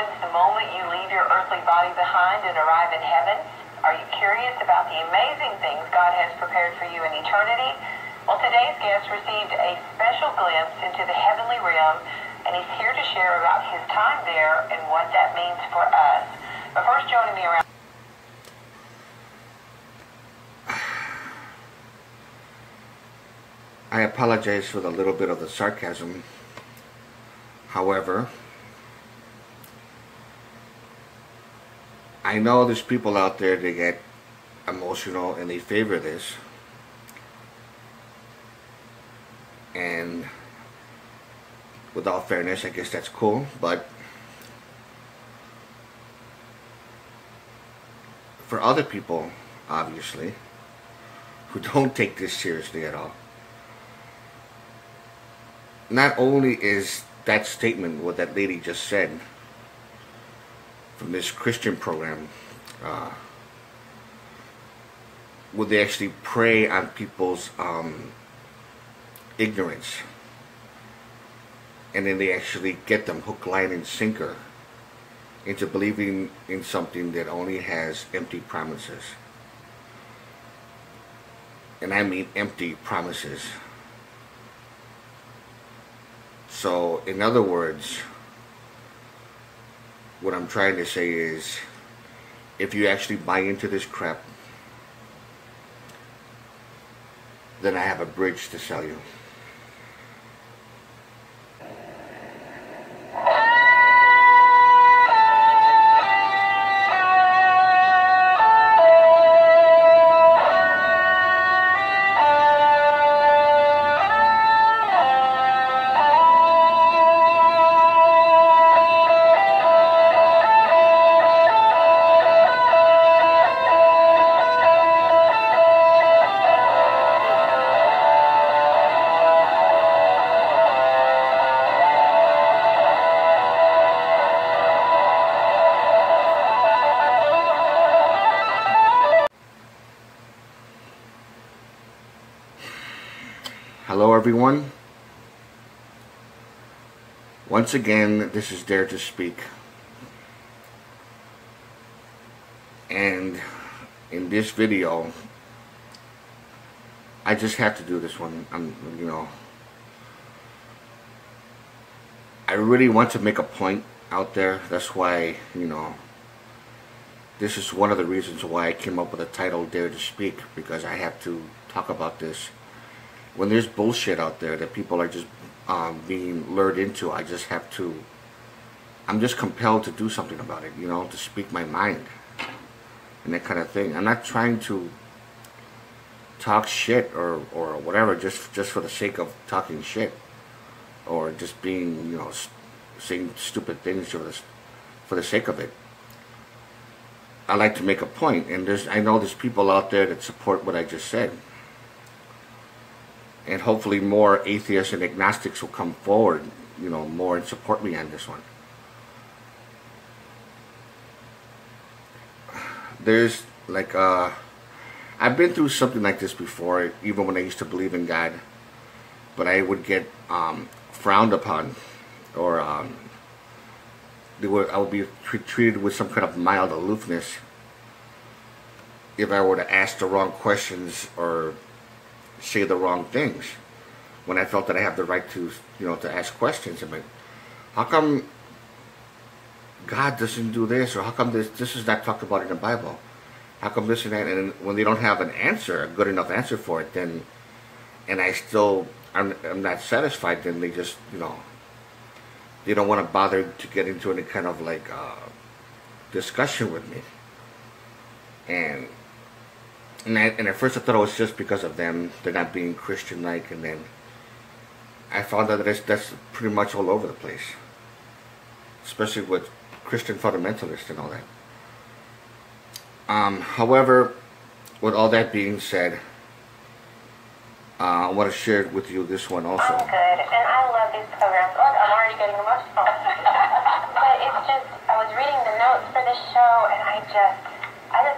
happens the moment you leave your earthly body behind and arrive in heaven? Are you curious about the amazing things God has prepared for you in eternity? Well, today's guest received a special glimpse into the heavenly realm, and he's here to share about his time there and what that means for us. But first, joining me around. I apologize for the little bit of the sarcasm. However, I know there's people out there that get emotional and they favor this. And with all fairness, I guess that's cool, but for other people, obviously, who don't take this seriously at all, not only is that statement what that lady just said from this Christian program, uh, would they actually prey on people's um, ignorance and then they actually get them hook, line, and sinker into believing in something that only has empty promises. And I mean empty promises. So, in other words, what I'm trying to say is if you actually buy into this crap, then I have a bridge to sell you. Everyone. Once again, this is Dare to Speak. And in this video, I just have to do this one. I'm, you know, I really want to make a point out there. That's why, you know, this is one of the reasons why I came up with the title Dare to Speak because I have to talk about this when there's bullshit out there that people are just um, being lured into, I just have to, I'm just compelled to do something about it, you know, to speak my mind and that kind of thing. I'm not trying to talk shit or, or whatever just, just for the sake of talking shit or just being, you know, saying stupid things for the, for the sake of it. I like to make a point, and there's I know there's people out there that support what I just said and hopefully more atheists and agnostics will come forward, you know, more and support me on this one. There's like uh I've been through something like this before, even when I used to believe in God, but I would get um, frowned upon, or um, they would I would be treated with some kind of mild aloofness if I were to ask the wrong questions or say the wrong things when I felt that I have the right to, you know, to ask questions. I mean, how come God doesn't do this, or how come this this is not talked about in the Bible? How come this and that? And when they don't have an answer, a good enough answer for it, then, and I still I'm, I'm not satisfied, then they just, you know, they don't want to bother to get into any kind of like uh, discussion with me. And and, I, and at first I thought it was just because of them, they're not being Christian-like, and then I found out that that's, that's pretty much all over the place, especially with Christian fundamentalists and all that. Um, however, with all that being said, uh, I want to share with you this one also. I'm good, and I love these programs. Look, I'm already getting emotional. but it's just, I was reading the notes for this show, and I just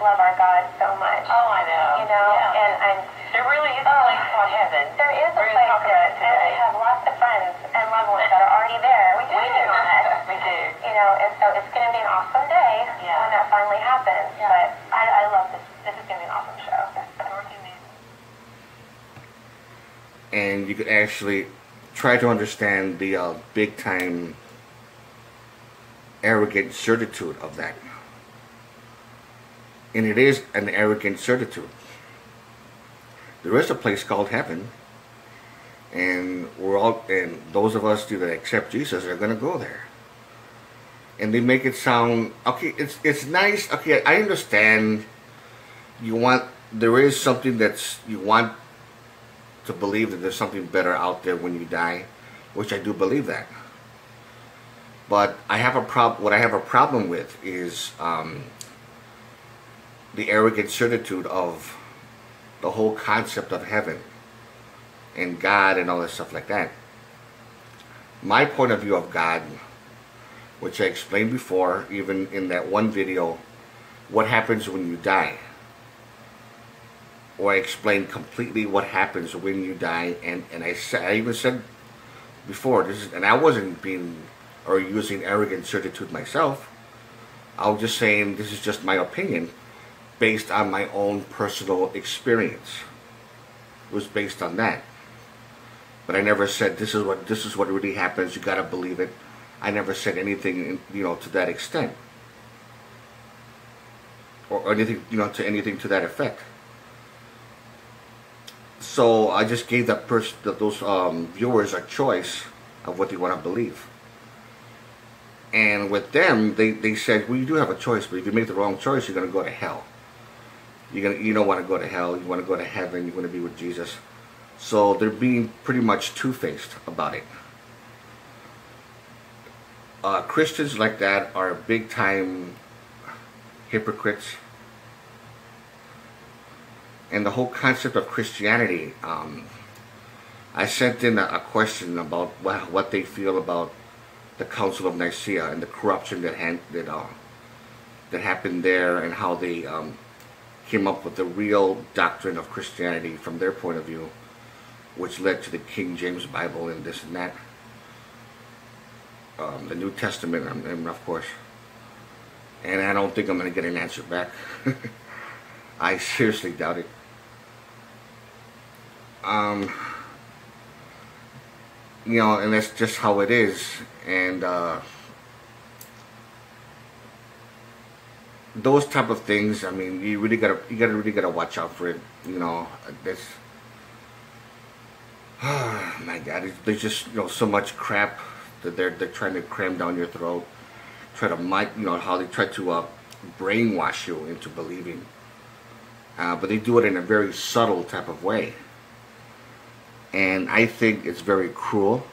love our God so much. Oh, I know. You know, yeah. and I'm. There really is a oh, place called heaven. There is a We're place and we have lots of friends and loved ones that are already there. We do. We do. we do. You know, and so it's going to be an awesome day yeah. when that finally happens. Yeah. But I, I love this. This is going to be an awesome show. And you could actually try to understand the uh, big time arrogant certitude of that. And it is an arrogant certitude. There is a place called heaven, and we're all, and those of us that accept Jesus are going to go there. And they make it sound okay. It's it's nice. Okay, I understand. You want there is something that's you want to believe that there's something better out there when you die, which I do believe that. But I have a prob. What I have a problem with is um, the arrogant certitude of the whole concept of heaven and God and all that stuff like that. My point of view of God, which I explained before, even in that one video, what happens when you die or I explained completely what happens when you die, and and I said I even said before this is, and I wasn't being or using arrogant certitude myself. I was just saying this is just my opinion, based on my own personal experience. It was based on that. But I never said this is what this is what really happens. You gotta believe it. I never said anything, you know, to that extent, or anything, you know, to anything to that effect. So I just gave that person, those um, viewers, a choice of what they want to believe. And with them, they, they said, well, you do have a choice, but if you make the wrong choice, you're going to go to hell. You're gonna, you don't want to go to hell. You want to go to heaven. You want to be with Jesus. So they're being pretty much two-faced about it. Uh, Christians like that are big-time hypocrites and the whole concept of Christianity. Um, I sent in a, a question about what, what, they feel about the Council of Nicaea and the corruption that that uh, that happened there, and how they um, came up with the real doctrine of Christianity from their point of view, which led to the King James Bible and this and that, um, the New Testament, and of course. And I don't think I'm going to get an answer back. I seriously doubt it um, you know, and that's just how it is. And uh, those type of things, I mean, you really gotta, you gotta really gotta watch out for it. You know, this. Oh my God, there's just you know so much crap that they're they're trying to cram down your throat, try to mic, you know how they try to uh, brainwash you into believing. Uh, but they do it in a very subtle type of way and I think it's very cruel.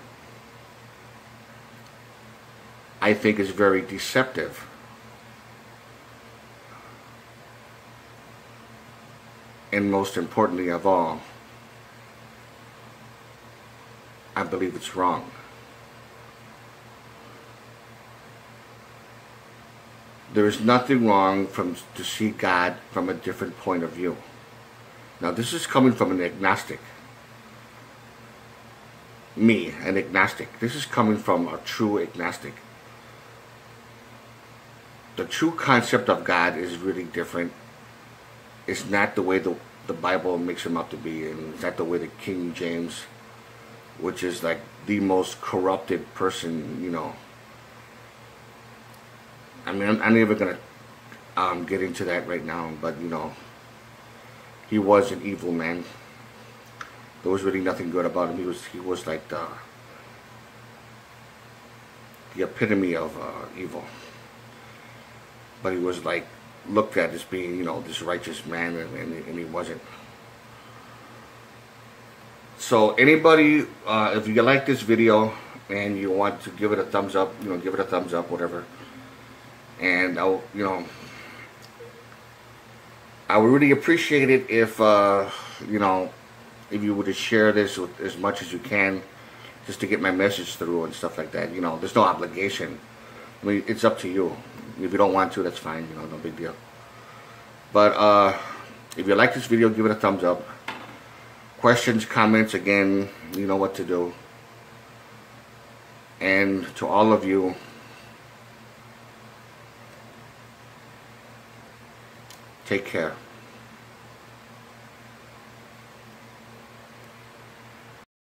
I think it's very deceptive. And most importantly of all, I believe it's wrong. There is nothing wrong from to see God from a different point of view. Now this is coming from an agnostic me, an agnostic. This is coming from a true agnostic. The true concept of God is really different. It's not the way the, the Bible makes him out to be, and it's not the way the King James, which is like the most corrupted person, you know. I mean, I'm, I'm not even going to um, get into that right now, but, you know, he was an evil man there was really nothing good about him. He was he was like the the epitome of uh, evil. But he was like looked at as being, you know, this righteous man, and, and, and he wasn't. So anybody, uh, if you like this video and you want to give it a thumbs up, you know, give it a thumbs up, whatever. And I'll, you know, I would really appreciate it if, uh, you know, if you would to share this with as much as you can just to get my message through and stuff like that. You know, there's no obligation. I mean, it's up to you. If you don't want to, that's fine. You know, no big deal. But uh, if you like this video, give it a thumbs up. Questions, comments, again, you know what to do. And to all of you, take care.